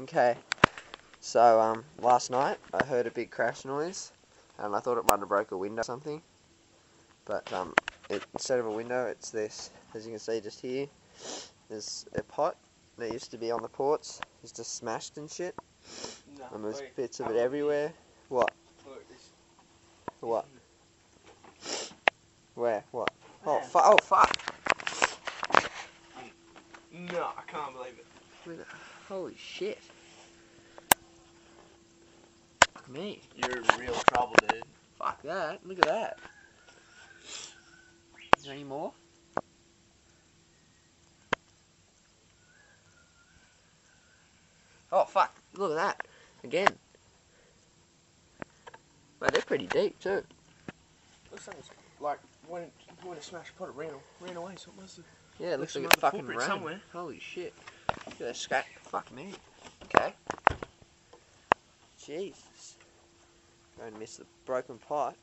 Okay. So, um, last night I heard a big crash noise and I thought it might have broke a window or something. But, um, it, instead of a window, it's this. As you can see just here, there's a pot that used to be on the ports. It's just smashed and shit. No, And there's wait, bits of it everywhere. What? Look, What? Where? What? Oh, Man. fu- oh fuck! No, I can't believe it. Holy shit. Fuck me. You're in real trouble, dude. Fuck that. Look at that. Is there any more? Oh fuck. Look at that. Again. Mate, they're pretty deep too. Looks like it's like when when a smash pot it ran ran away, so it must have. Yeah, it looks like some it fucking ran. somewhere. Holy shit. That scratch. Fuck me. Okay. Jesus. Go and miss the broken pot.